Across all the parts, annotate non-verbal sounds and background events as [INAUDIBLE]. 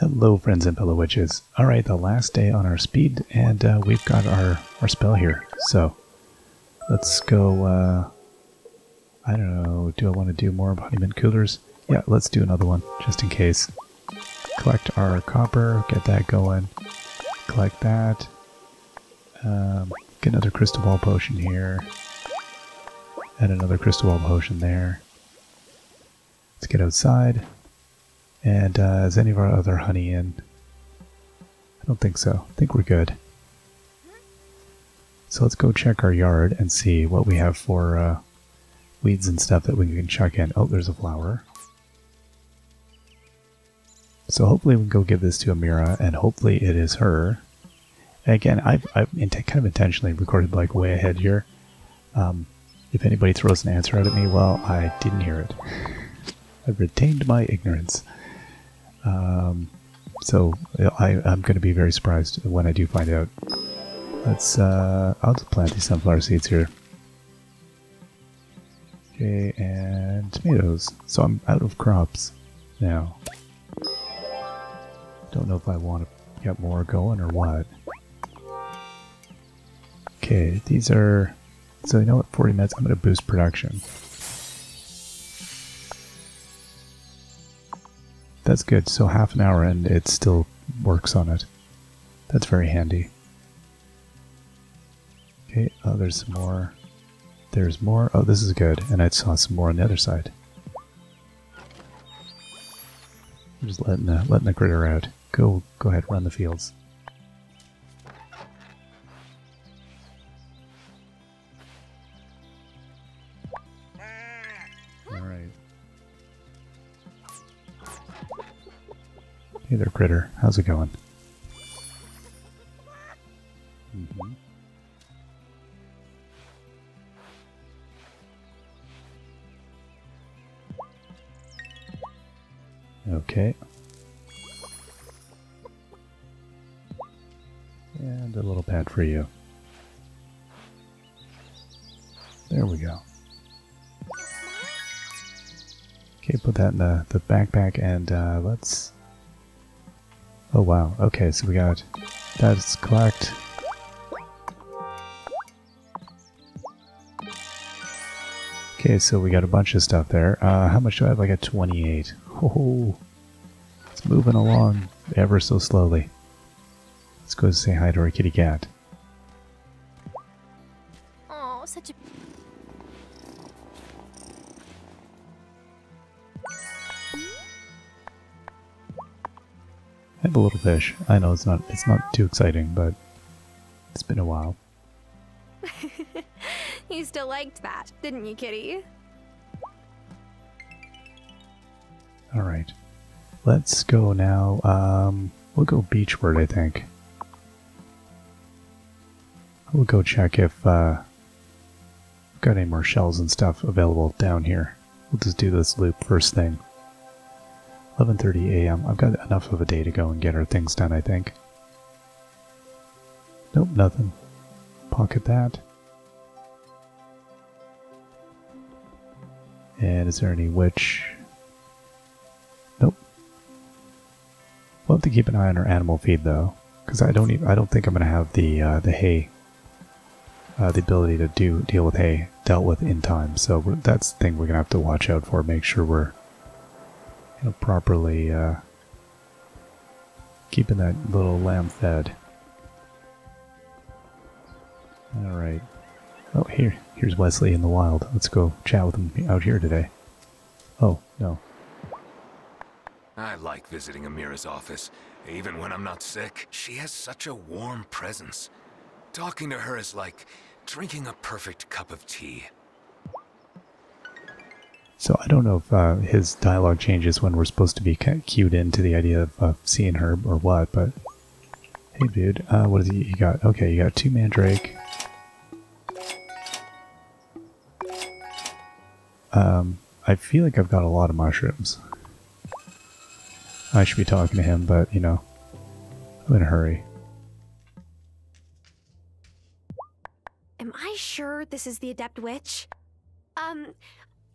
Hello, friends and fellow witches. All right, the last day on our speed, and uh, we've got our, our spell here. So, let's go, uh, I don't know, do I want to do more Honey Mint Coolers? Yeah, let's do another one, just in case. Collect our copper, get that going. Collect that. Um, get another crystal ball potion here. And another crystal ball potion there. Let's get outside. And uh, is any of our other honey in? I don't think so. I think we're good. So let's go check our yard and see what we have for uh, weeds and stuff that we can chuck in. Oh, there's a flower. So hopefully we can go give this to Amira, and hopefully it is her. And again, I've, I've kind of intentionally recorded like way ahead here. Um, if anybody throws an answer out at me, well, I didn't hear it. [LAUGHS] I've retained my ignorance. Um, so I, I'm going to be very surprised when I do find out. Let's, uh, I'll just plant these sunflower seeds here. Okay, and tomatoes. So I'm out of crops now. Don't know if I want to get more going or what. Okay, these are... So you know what, 40 minutes, I'm going to boost production. That's good. So half an hour and it still works on it. That's very handy. Okay, oh, there's some more. There's more. Oh, this is good. And I saw some more on the other side. I'm just letting the, letting the critter out. Go, go ahead, run the fields. Critter. How's it going? Mm -hmm. Okay. And a little pad for you. There we go. Okay, put that in the, the backpack and uh, let's... Oh wow, okay, so we got... That's collect. Okay, so we got a bunch of stuff there. Uh, how much do I have? I got 28. Oh, it's moving along ever so slowly. Let's go say hi to our kitty cat. Fish. I know it's not it's not too exciting, but it's been a while. [LAUGHS] you still liked that, didn't you, kitty? Alright. Let's go now. Um, we'll go beachward, I think. We'll go check if uh, we've got any more shells and stuff available down here. We'll just do this loop first thing. 11.30 a.m. I've got enough of a day to go and get our things done, I think. Nope, nothing. Pocket that. And is there any witch? Nope. We'll have to keep an eye on our animal feed though, because I don't even, I don't think I'm gonna have the uh, the hay, uh, the ability to do deal with hay dealt with in time. So that's the thing we're gonna have to watch out for. Make sure we're properly uh, keeping that little lamb fed. All right. Oh, here, here's Wesley in the wild. Let's go chat with him out here today. Oh, no. I like visiting Amira's office, even when I'm not sick. She has such a warm presence. Talking to her is like drinking a perfect cup of tea. So I don't know if uh, his dialogue changes when we're supposed to be cued into the idea of uh, seeing her or what, but... Hey dude, uh, what is he, got? Okay, you got two mandrake. Um, I feel like I've got a lot of mushrooms. I should be talking to him, but, you know, I'm in a hurry. Am I sure this is the Adept Witch? Um,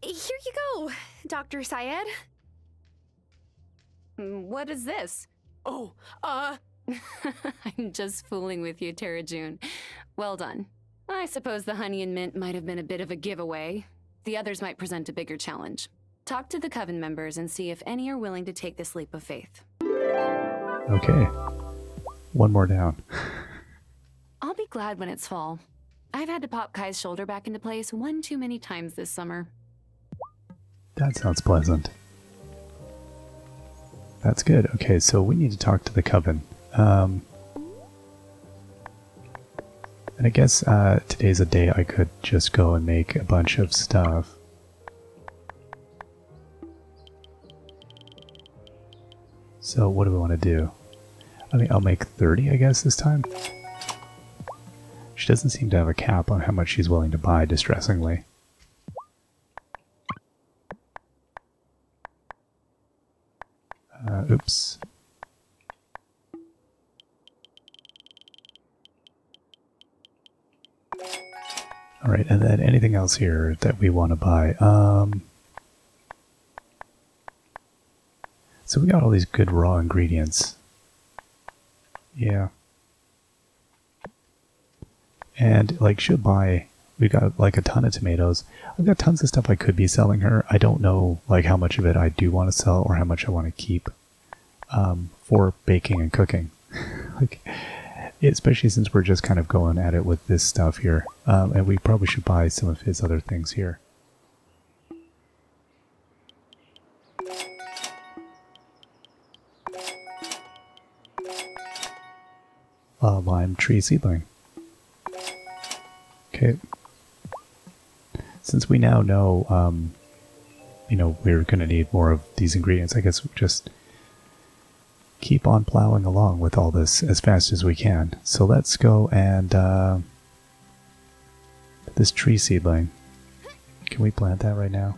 here you go, Dr. Syed. What is this? Oh, uh, [LAUGHS] I'm just fooling with you, Tara June. Well done. I suppose the honey and mint might have been a bit of a giveaway. The others might present a bigger challenge. Talk to the Coven members and see if any are willing to take this leap of faith. Okay. One more down. [LAUGHS] I'll be glad when it's fall. I've had to pop Kai's shoulder back into place one too many times this summer. That sounds pleasant. That's good. Okay, so we need to talk to the Coven. Um, and I guess uh, today's a day I could just go and make a bunch of stuff. So what do we want to do? I mean, I'll make 30, I guess, this time. She doesn't seem to have a cap on how much she's willing to buy, distressingly. Else here that we want to buy? Um, so we got all these good raw ingredients. Yeah. And, like, she'll buy... We got, like, a ton of tomatoes. I've got tons of stuff I could be selling her. I don't know, like, how much of it I do want to sell or how much I want to keep um, for baking and cooking. [LAUGHS] like, especially since we're just kind of going at it with this stuff here. Um, and we probably should buy some of his other things here. Uh, lime tree seedling. Okay. Since we now know, um, you know, we're going to need more of these ingredients, I guess just keep on plowing along with all this as fast as we can. So let's go and uh, this tree seedling. Can we plant that right now?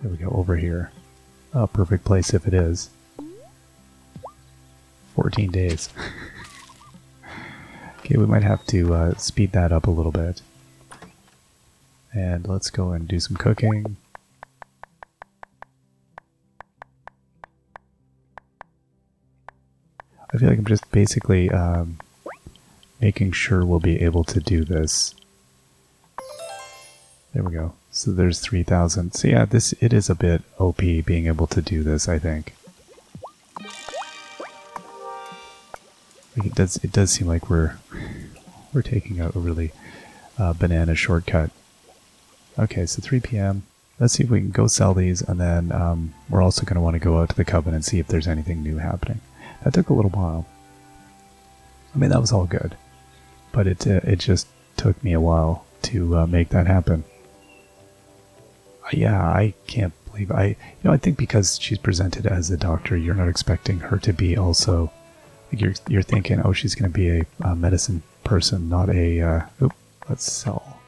There we go, over here. A perfect place if it is. 14 days. [LAUGHS] okay, we might have to uh, speed that up a little bit. And let's go and do some cooking. I feel like I'm just basically um, making sure we'll be able to do this. There we go. So there's 3,000. So yeah, this it is a bit OP being able to do this, I think. It does it does seem like we're [LAUGHS] we're taking a really uh, banana shortcut. Okay, so 3 p.m. Let's see if we can go sell these, and then um, we're also going to want to go out to the Coven and see if there's anything new happening. That took a little while. I mean, that was all good, but it uh, it just took me a while to uh, make that happen. Uh, yeah, I can't believe I. You know, I think because she's presented as a doctor, you're not expecting her to be also. Like you're you're thinking, oh, she's going to be a, a, medicine person, not a. Uh, oop, let's sell.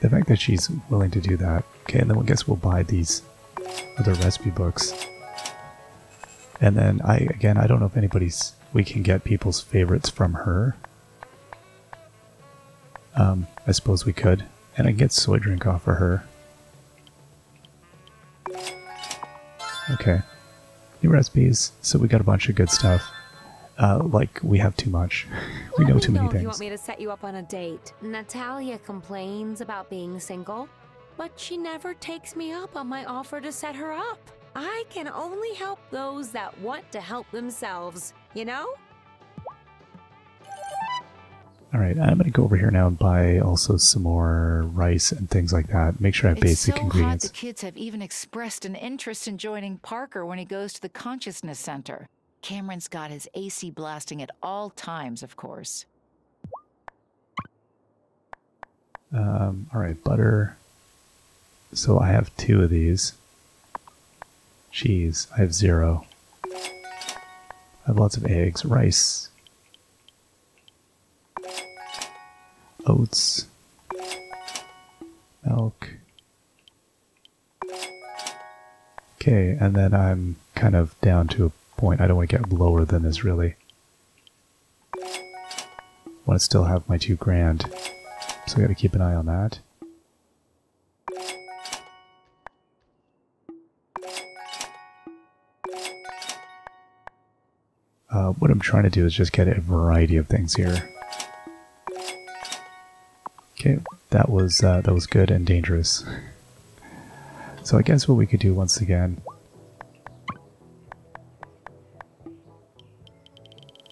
The fact that she's willing to do that. Okay, and then I guess we'll buy these other recipe books. And then I again I don't know if anybody's we can get people's favorites from her. Um, I suppose we could. And I get soy drink off for her. Okay. New recipes. So we got a bunch of good stuff. Uh, like we have too much. [LAUGHS] we know too many know things. you want me to set you up on a date. Natalia complains about being single, but she never takes me up on my offer to set her up. I can only help those that want to help themselves, you know? Alright, I'm going to go over here now and buy also some more rice and things like that. Make sure I have it's basic so ingredients. Hot the kids have even expressed an interest in joining Parker when he goes to the Consciousness Center. Cameron's got his AC blasting at all times, of course. Um, Alright, butter. So I have two of these. Cheese, I have zero. I have lots of eggs. Rice. Oats. Milk. Okay, and then I'm kind of down to a point. I don't want to get lower than this, really. want to still have my two grand. So I gotta keep an eye on that. Uh, what I'm trying to do is just get a variety of things here. Okay, that was uh, that was good and dangerous. So I guess what we could do once again.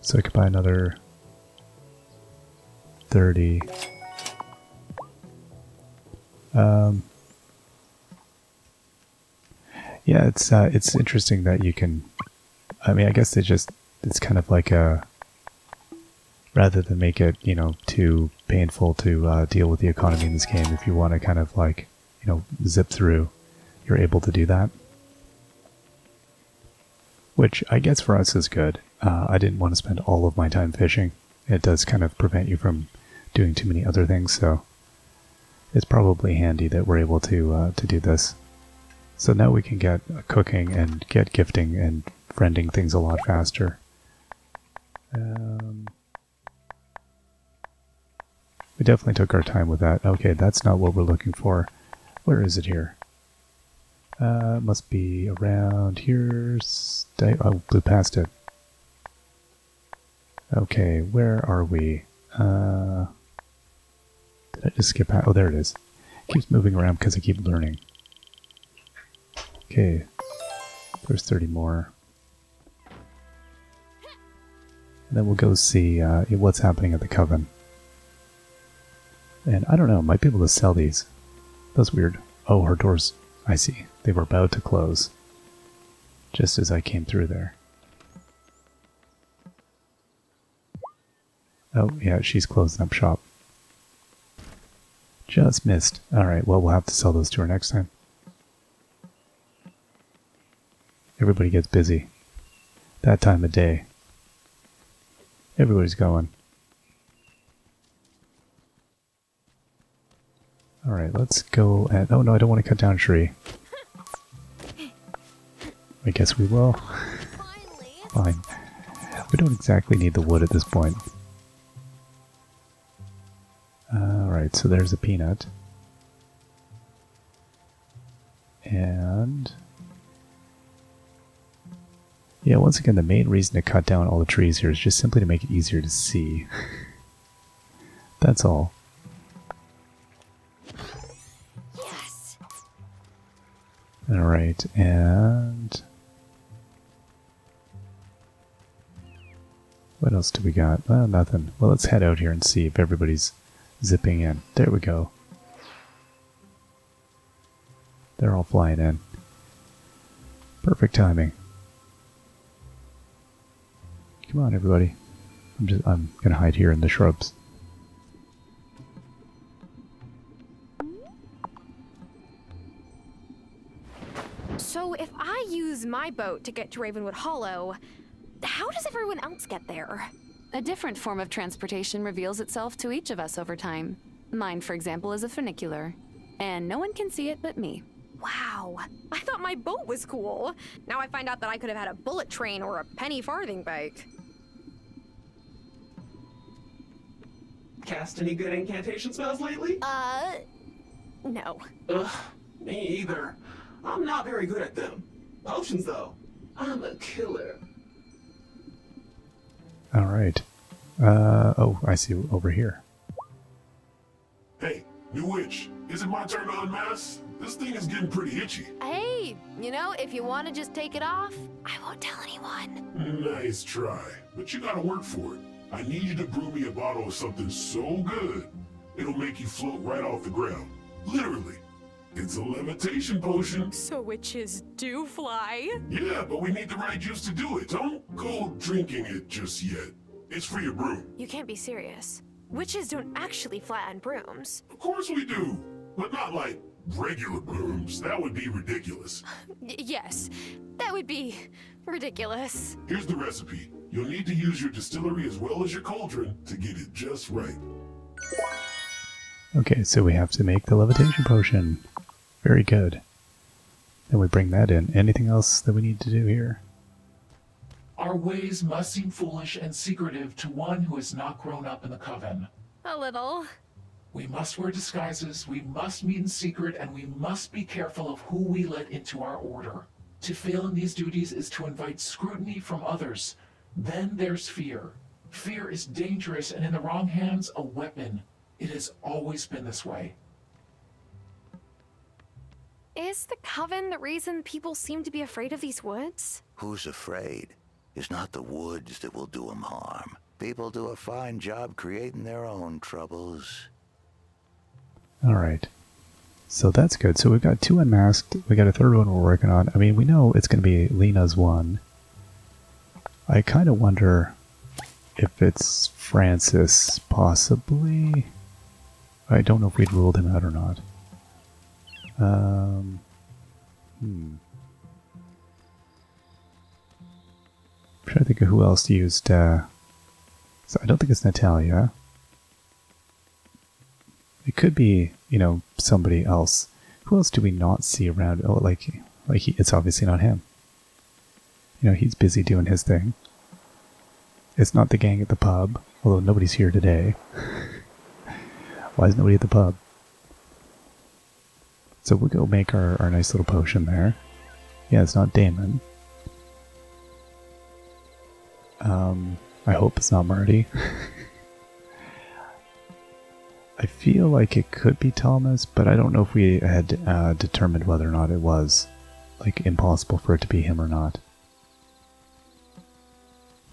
So I could buy another 30. Um, yeah, it's uh, it's interesting that you can. I mean, I guess it just it's kind of like a rather than make it you know too painful to uh, deal with the economy in this game. If you want to kind of like you know zip through, you're able to do that, which I guess for us is good. Uh, I didn't want to spend all of my time fishing. It does kind of prevent you from doing too many other things, so it's probably handy that we're able to uh, to do this. So now we can get cooking and get gifting and friending things a lot faster. Um, we definitely took our time with that. Okay, that's not what we're looking for. Where is it here? Uh, must be around here. Stay, oh, blew past it. Okay, where are we? Uh, did I just skip past? Oh, there it is. It keeps moving around because I keep learning. Okay, there's 30 more. Then we'll go see uh, what's happening at the Coven. And I don't know, might be able to sell these. That's weird. Oh, her doors. I see. They were about to close. Just as I came through there. Oh, yeah, she's closing up shop. Just missed. Alright, well, we'll have to sell those to her next time. Everybody gets busy. That time of day. Everybody's going. Alright, let's go and... Oh no, I don't want to cut down a tree. I guess we will. Fine. We don't exactly need the wood at this point. Alright, so there's a peanut. And... Yeah, once again, the main reason to cut down all the trees here is just simply to make it easier to see. That's all. Yes. Alright, and... What else do we got? Well, nothing. Well, let's head out here and see if everybody's zipping in. There we go. They're all flying in. Perfect timing. Come on, everybody. I'm just I'm gonna hide here in the shrubs. So if I use my boat to get to Ravenwood Hollow, how does everyone else get there? A different form of transportation reveals itself to each of us over time. Mine, for example, is a funicular. And no one can see it but me. Wow, I thought my boat was cool. Now I find out that I could have had a bullet train or a penny farthing bike. Cast any good incantation spells lately? Uh, no. Ugh, me either. I'm not very good at them. Potions, though. I'm a killer. Alright. Uh, oh, I see over here. Hey, new witch, is it my turn to unmask? This thing is getting pretty itchy. Hey, you know, if you want to just take it off, I won't tell anyone. Nice try, but you gotta work for it. I need you to brew me a bottle of something so good, it'll make you float right off the ground. Literally. It's a levitation potion. So witches do fly? Yeah, but we need the right juice to do it. Don't go drinking it just yet. It's for your broom. You can't be serious. Witches don't actually fly on brooms. Of course we do, but not like regular brooms. That would be ridiculous. Yes, that would be ridiculous. Here's the recipe. You'll need to use your distillery as well as your cauldron to get it just right. Okay, so we have to make the levitation potion. Very good. Then we bring that in. Anything else that we need to do here? Our ways must seem foolish and secretive to one who has not grown up in the Coven. A little. We must wear disguises, we must meet in secret, and we must be careful of who we let into our order. To fail in these duties is to invite scrutiny from others. Then there's fear. Fear is dangerous and in the wrong hands, a weapon. It has always been this way. Is the Coven the reason people seem to be afraid of these woods? Who's afraid? It's not the woods that will do them harm. People do a fine job creating their own troubles. All right. So that's good. So we've got two unmasked. We got a third one we're working on. I mean, we know it's going to be Lena's one. I kind of wonder if it's Francis, possibly. I don't know if we'd ruled him out or not. Um, hmm. I'm trying to think of who else used. Uh, so I don't think it's Natalia. It could be, you know, somebody else. Who else do we not see around? Oh, like, like he, it's obviously not him. You know, he's busy doing his thing. It's not the gang at the pub, although nobody's here today. [LAUGHS] Why is nobody at the pub? So we'll go make our, our nice little potion there. Yeah, it's not Damon. Um, I hope it's not Marty. [LAUGHS] I feel like it could be Thomas, but I don't know if we had uh, determined whether or not it was like impossible for it to be him or not.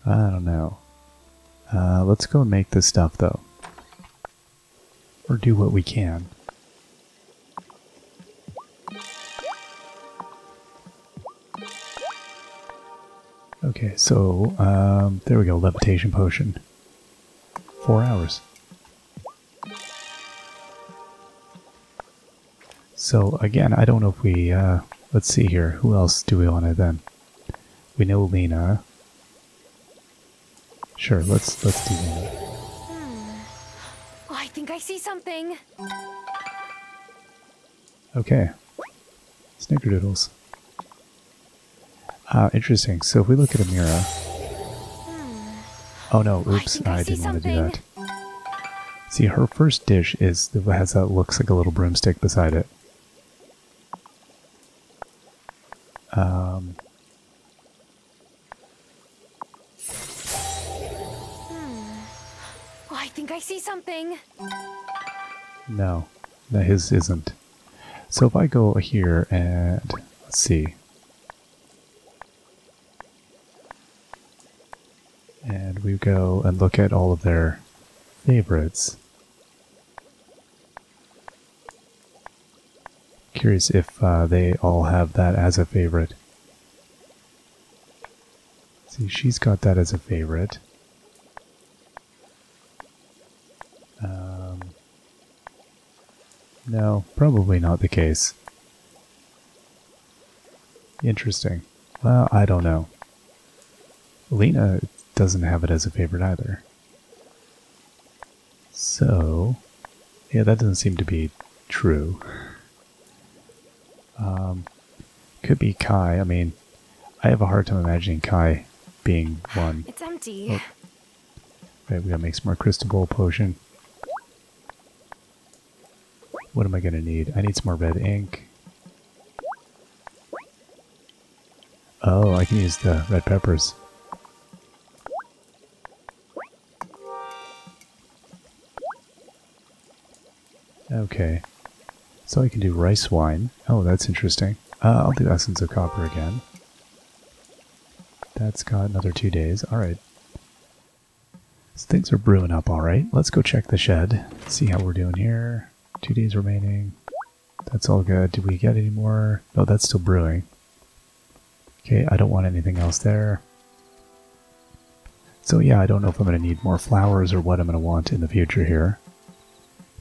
I don't know. Uh, let's go and make this stuff though, or do what we can. Okay, so um, there we go. Levitation potion. Four hours. So again, I don't know if we, uh, let's see here, who else do we want to then? We know Lena. Sure, let's, let's do Lena. Oh, I think I see something. Okay. Snickerdoodles. Uh, interesting. So if we look at a Amira... Oh no, oops, I I, see didn't want to do that. See, her first dish is has that looks like a little broomstick beside it. Um, no, his isn't. So if I go here and let's see, and we go and look at all of their favorites. Curious if uh, they all have that as a favorite. See, she's got that as a favorite. No, probably not the case. Interesting. Well, I don't know. Lena doesn't have it as a favorite either. So, yeah, that doesn't seem to be true. Um, could be Kai. I mean, I have a hard time imagining Kai being one. It's empty. Oh. Right, we gotta make some more crystal ball potion. What am I gonna need? I need some more red ink. Oh, I can use the red peppers. Okay. So I can do rice wine. Oh, that's interesting. Uh, I'll do Essence of Copper again. That's got another two days. Alright. So things are brewing up alright. Let's go check the shed. See how we're doing here. Two days remaining. That's all good. Did we get any more? No, that's still brewing. Okay, I don't want anything else there. So yeah, I don't know if I'm going to need more flowers or what I'm going to want in the future here.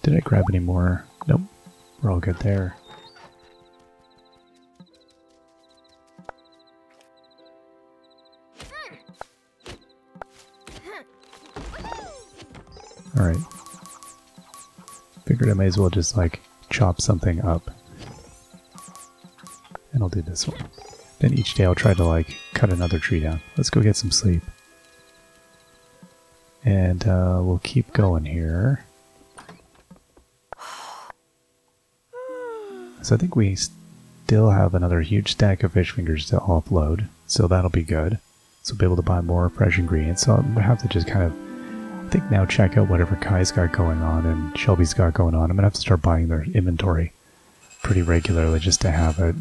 Did I grab any more? Nope. We're all good there. Alright. Figured I may as well just like chop something up. And I'll do this one. Then each day I'll try to like cut another tree down. Let's go get some sleep. And uh, we'll keep going here. So I think we still have another huge stack of fish fingers to offload, so that'll be good. So I'll be able to buy more fresh ingredients. So gonna have to just kind of, think now check out whatever Kai's got going on and Shelby's got going on. I'm gonna have to start buying their inventory pretty regularly just to have it.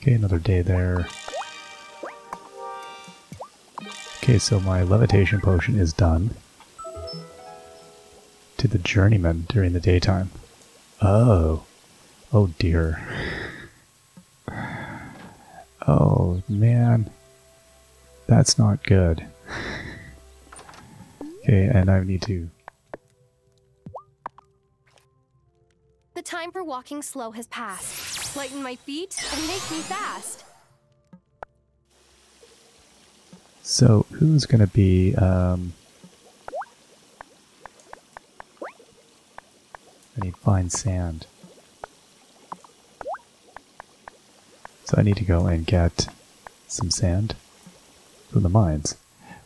Okay, another day there. Okay, so my levitation potion is done. To the journeyman during the daytime. Oh. Oh dear. [SIGHS] Oh man. That's not good. Okay, and I need to The time for walking slow has passed. Lighten my feet and make me fast. So, who's going to be, um... I need fine sand. So I need to go and get some sand from the mines.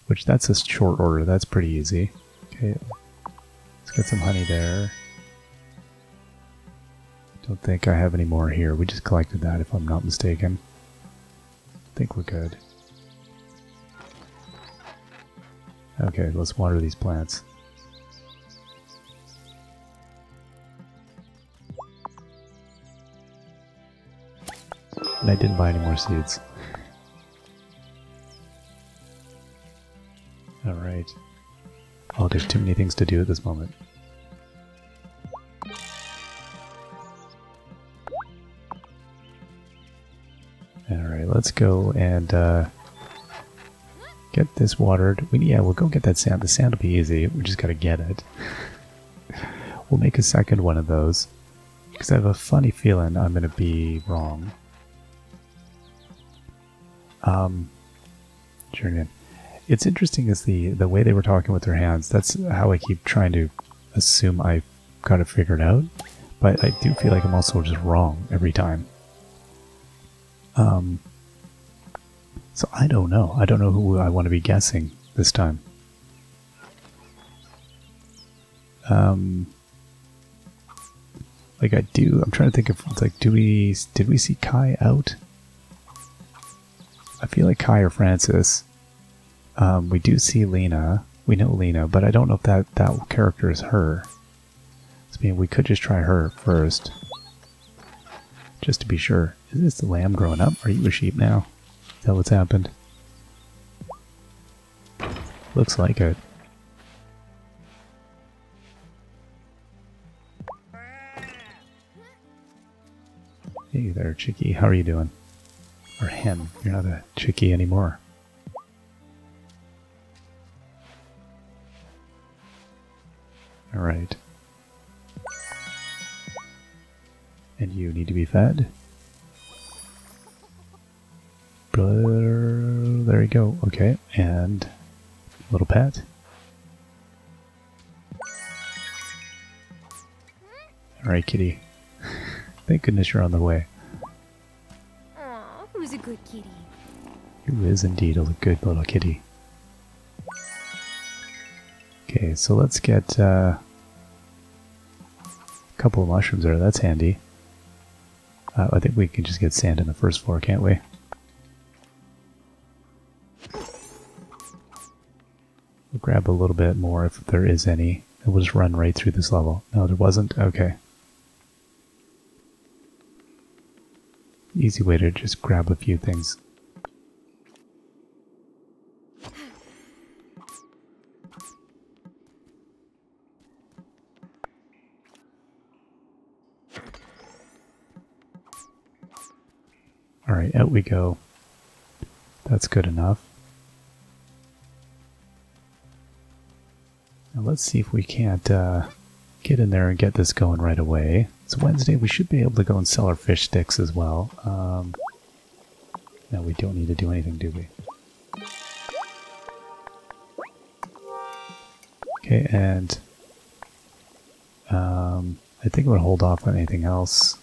Which, that's a short order, that's pretty easy. Okay, let's get some honey there. Don't think I have any more here. We just collected that if I'm not mistaken. I think we're good. Okay, let's water these plants. And I didn't buy any more seeds. Alright. Oh, there's too many things to do at this moment. Alright, let's go and uh, get this watered. We, yeah, we'll go get that sand. The sand will be easy. We just gotta get it. [LAUGHS] we'll make a second one of those. Because I have a funny feeling I'm gonna be wrong. Um, Journeyman. It's interesting is the the way they were talking with their hands. That's how I keep trying to assume I got it figured out. But I do feel like I'm also just wrong every time. Um, so I don't know. I don't know who I want to be guessing this time. Um, like I do. I'm trying to think of like, do we did we see Kai out? I feel like Kai or Francis. Um, we do see Lena. We know Lena, but I don't know if that that character is her. So, I mean, we could just try her first, just to be sure. Is this the lamb growing up? Are you a sheep now? Is that what's happened? Looks like it. Hey there, Chicky. How are you doing? Or hen. You're not a Chicky anymore. Alright. And you need to be fed. There you go. Okay, and little pet. Alright, kitty. [LAUGHS] Thank goodness you're on the way. Aw, who's a good kitty? Who is indeed a good little kitty. Okay, so let's get uh, a couple of mushrooms there. That's handy. Uh, I think we can just get sand in the first floor, can't we? We'll grab a little bit more if there is any, and we'll just run right through this level. No, there wasn't? Okay. Easy way to just grab a few things. Alright, out we go. That's good enough. Now let's see if we can't uh, get in there and get this going right away. It's Wednesday, we should be able to go and sell our fish sticks as well. Um, no, we don't need to do anything, do we? Okay, and um, I think I'm going to hold off on anything else.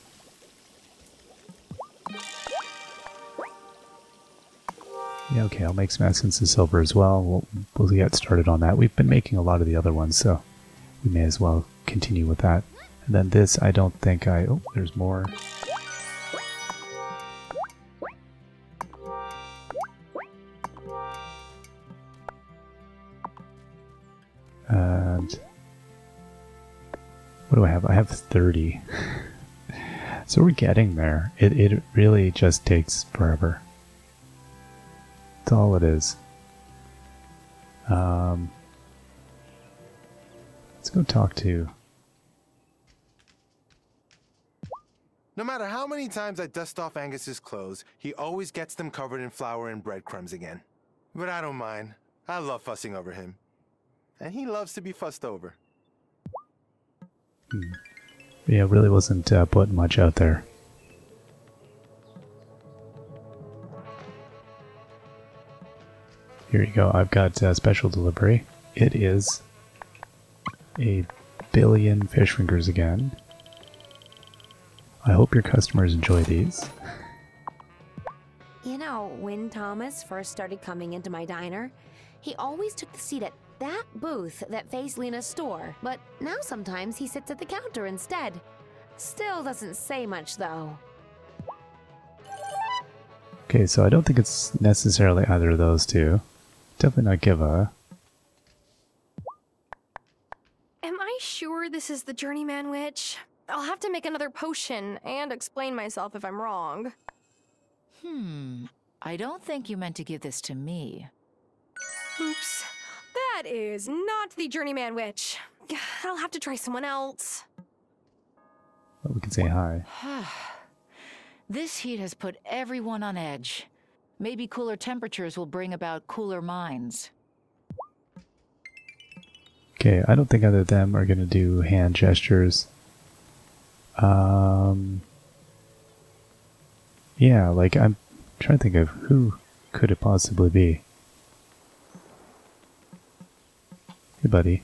Yeah, okay, I'll make some essence of silver as well. We'll, we'll get started on that. We've been making a lot of the other ones, so we may as well continue with that. And then this, I don't think I... Oh, there's more. And what do I have? I have 30. [LAUGHS] so we're getting there. It, it really just takes forever. All it is. Um, let's go talk to. No matter how many times I dust off Angus's clothes, he always gets them covered in flour and breadcrumbs again. But I don't mind. I love fussing over him. And he loves to be fussed over. Hmm. Yeah, really wasn't uh, putting much out there. Here you go. I've got uh, special delivery. It is a billion fish fingers again. I hope your customers enjoy these. You know, when Thomas first started coming into my diner, he always took the seat at that booth that faced Lena's store, but now sometimes he sits at the counter instead. Still doesn't say much though. Okay, so I don't think it's necessarily either of those two. Definitely not Giva. Am I sure this is the Journeyman Witch? I'll have to make another potion and explain myself if I'm wrong. Hmm. I don't think you meant to give this to me. Oops. That is not the Journeyman Witch. [SIGHS] I'll have to try someone else. Well, we can say hi. [SIGHS] this heat has put everyone on edge. Maybe cooler temperatures will bring about cooler minds. Okay, I don't think either of them are going to do hand gestures. Um, yeah, like I'm trying to think of who could it possibly be. Hey, buddy.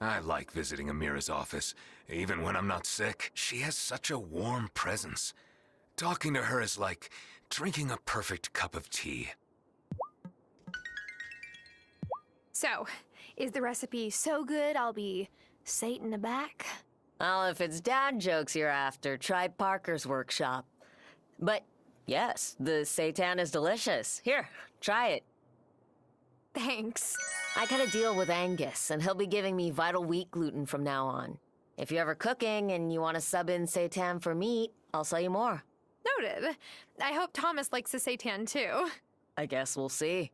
I like visiting Amira's office. Even when I'm not sick, she has such a warm presence. Talking to her is like drinking a perfect cup of tea. So, is the recipe so good I'll be seitan aback? Well, if it's dad jokes you're after, try Parker's workshop. But yes, the seitan is delicious. Here, try it. Thanks. I got a deal with Angus, and he'll be giving me vital wheat gluten from now on. If you're ever cooking and you want to sub in seitan for meat, I'll sell you more. Noted. I hope Thomas likes the seitan too. I guess we'll see.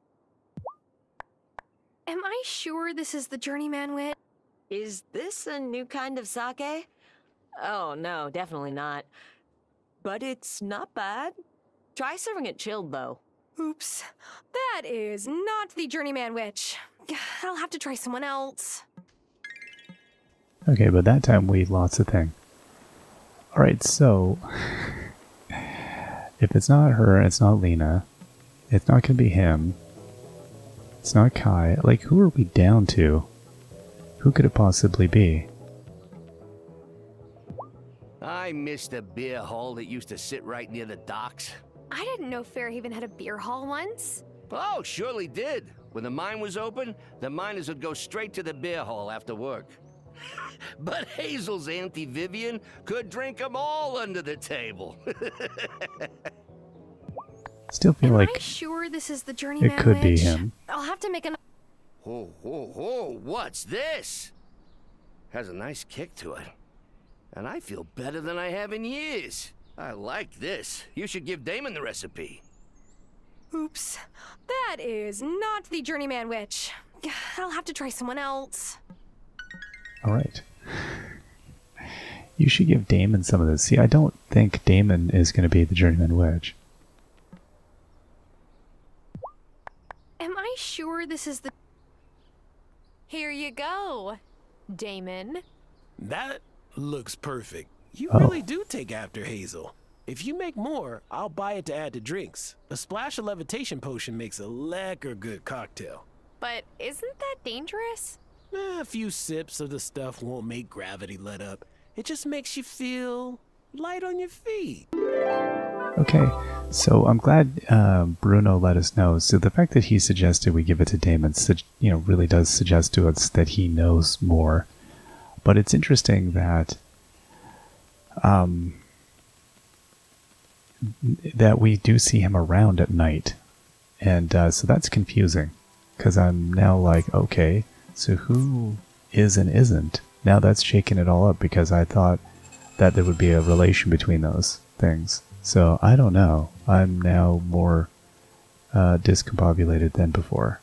Am I sure this is the Journeyman Witch? Is this a new kind of sake? Oh, no, definitely not. But it's not bad. Try serving it chilled, though. Oops. That is not the Journeyman Witch. I'll have to try someone else. Okay, but that time we lost a thing. Alright, so... [LAUGHS] if it's not her, it's not Lena. It's not gonna be him. It's not Kai. Like, who are we down to? Who could it possibly be? I miss the beer hall that used to sit right near the docks. I didn't know Fairhaven had a beer hall once. Oh, surely did. When the mine was open, the miners would go straight to the beer hall after work. [LAUGHS] but Hazel's Auntie Vivian could drink them all under the table. [LAUGHS] Still feel Am like I sure this is the Journeyman it could be him. I'll have to make an. Oh, oh, oh, what's this? Has a nice kick to it. And I feel better than I have in years. I like this. You should give Damon the recipe. Oops. That is not the Journeyman Witch. [SIGHS] I'll have to try someone else. Alright. You should give Damon some of this. See, I don't think Damon is going to be the Journeyman Witch. Am I sure this is the. Here you go, Damon. That looks perfect. You Oh. really do take after Hazel. If you make more, I'll buy it to add to drinks. A splash of levitation potion makes a lekker good cocktail. But isn't that dangerous? Eh, a few sips of the stuff won't make gravity let up. It just makes you feel light on your feet. Okay, so I'm glad uh, Bruno let us know. So the fact that he suggested we give it to Damon, you know, really does suggest to us that he knows more. But it's interesting that, um, that we do see him around at night, and uh, so that's confusing because I'm now like, okay, so who is and isn't now that's shaking it all up because I thought that there would be a relation between those things. So I don't know. I'm now more uh, discombobulated than before.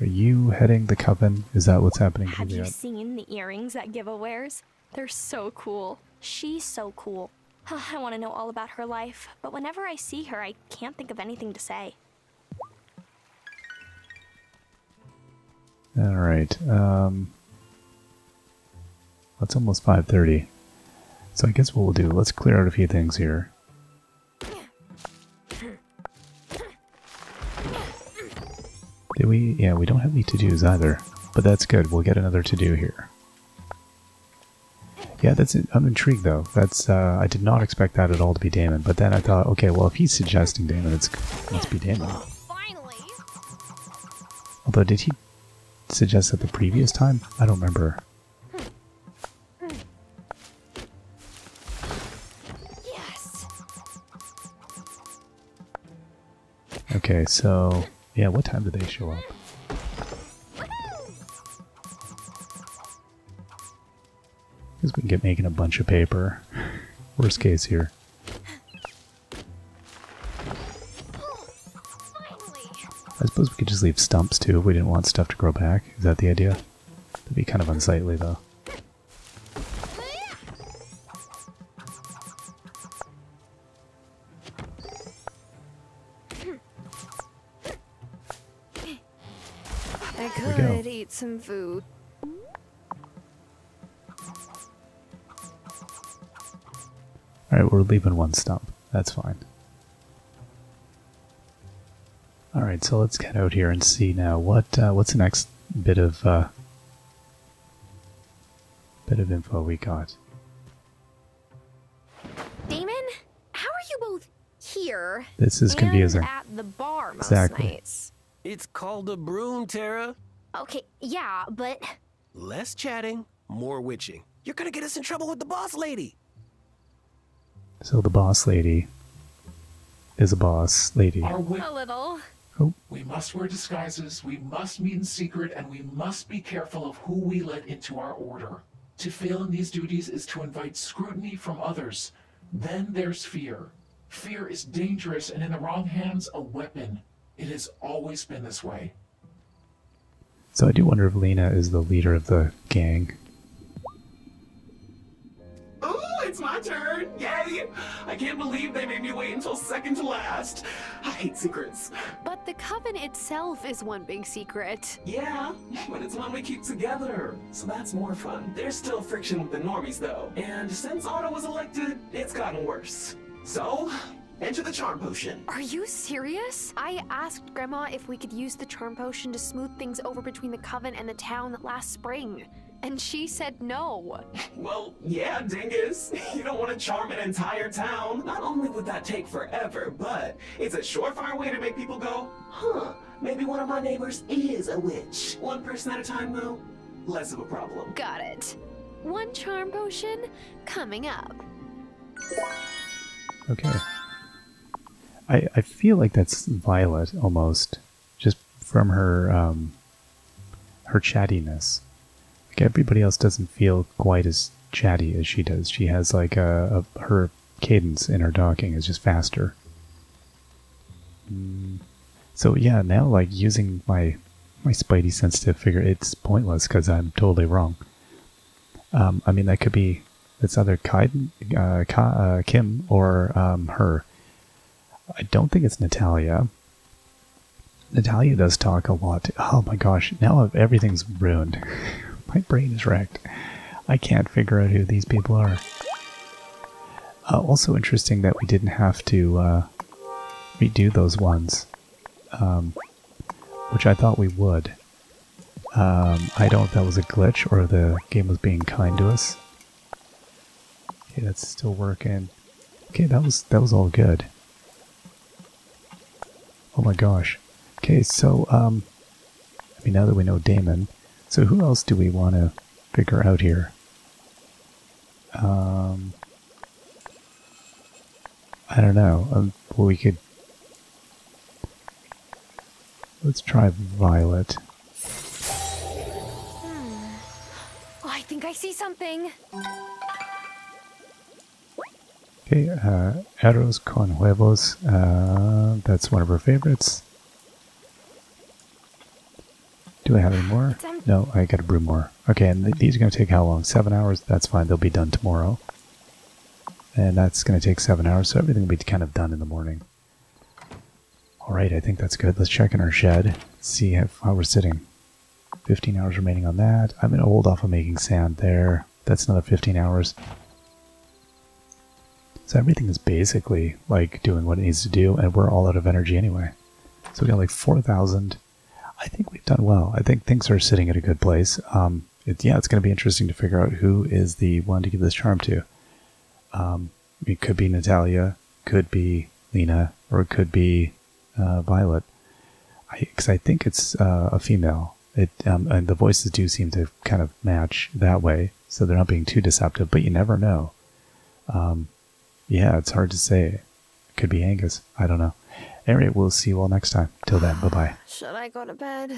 Are you heading the coven? Is that what's happening? Have you Juliet? seen the earrings that Giva wears? They're so cool. She's so cool. [SIGHS] I want to know all about her life, but whenever I see her, I can't think of anything to say. All right. Um, it's almost 5:30. So I guess what we'll do, let's clear out a few things here. Did we? Yeah, we don't have any to-dos either, but that's good. We'll get another to-do here. Yeah, that's. I'm intrigued though. That's uh, I did not expect that at all to be Damon, but then I thought, okay, well if he's suggesting Damon, it's it must be Damon. Although, did he suggest that the previous time? I don't remember. Yes. Okay, so yeah, what time did they show up? Because we can get making a bunch of paper. Worst case here. Just leave stumps too if we didn't want stuff to grow back. Is that the idea? That'd be kind of unsightly though. I could eat some food. Alright, we're leaving one stump. That's fine. Alright, so let's get out here and see now what uh, what's the next bit of uh, bit of info we got. Damon, how are you both here? This is and confusing. at the bar most Exactly. nights. It's called a broom, Tara. Okay, yeah, but Less chatting, more witching. You're gonna get us in trouble with the boss lady. So the boss lady is a boss lady. A little. We must wear disguises, we must meet in secret, and we must be careful of who we let into our order. To fail in these duties is to invite scrutiny from others. Then there's fear. Fear is dangerous and in the wrong hands, a weapon. It has always been this way. So I do wonder if Lena is the leader of the gang. It's my turn! Yay! I can't believe they made me wait until second to last. I hate secrets. But the coven itself is one big secret. Yeah, [LAUGHS] but it's one we keep together, so that's more fun. There's still friction with the normies, though, and since Otto was elected, it's gotten worse. So, enter the charm potion. Are you serious? I asked Grandma if we could use the charm potion to smooth things over between the coven and the town last spring, and she said no. Well, yeah, dingus. [LAUGHS] You don't want to charm an entire town. Not only would that take forever, but it's a surefire way to make people go, huh, maybe one of my neighbors is a witch. One person at a time, though, less of a problem. Got it. One charm potion coming up. Okay. I I feel like that's Violet almost, just from her um her chattiness. Like everybody else doesn't feel quite as chatty as she does. She has like a, a her cadence in her talking is just faster. Mm. So yeah, now like using my my spidey sense to figure it's pointless because I'm totally wrong. Um, I mean that could be it's either Kaiden, uh, Ka, uh, Kim or um, her. I don't think it's Natalia. Natalia does talk a lot. Oh my gosh, now everything's ruined. [LAUGHS] my brain is wrecked. I can't figure out who these people are. Uh, also interesting that we didn't have to uh, redo those ones, um, which I thought we would. Um, I don't know if that was a glitch or the game was being kind to us. Okay, that's still working. Okay, that was that was all good. Oh my gosh. Okay, so um I mean now that we know Damon, so who else do we want to figure out here? Um I don't know. Um, we could Let's try Violet. Oh, I think I see something. Okay, uh, arroz con huevos. Uh, that's one of her favorites. Do I have any more? No, I gotta brew more. Okay, and th these are gonna take how long? Seven hours? That's fine, they'll be done tomorrow. And that's gonna take seven hours, so everything will be kind of done in the morning. Alright, I think that's good. Let's check in our shed, see how, how we're sitting. 15 hours remaining on that. I'm gonna hold off on making sand there. That's another 15 hours. So everything is basically like doing what it needs to do, and we're all out of energy anyway. So we got like 4,000. I think we've done well. I think things are sitting at a good place. Um, it, yeah, it's going to be interesting to figure out who is the one to give this charm to. Um, it could be Natalia, could be Lena, or it could be uh, Violet. Because I, I, think it's uh, a female. It um, and the voices do seem to kind of match that way, so they're not being too deceptive. But you never know. Um, yeah, it's hard to say. It could be Angus. I don't know. Anyway, we'll see you all next time. Till then, bye bye. Should [SIGHS] I go to bed?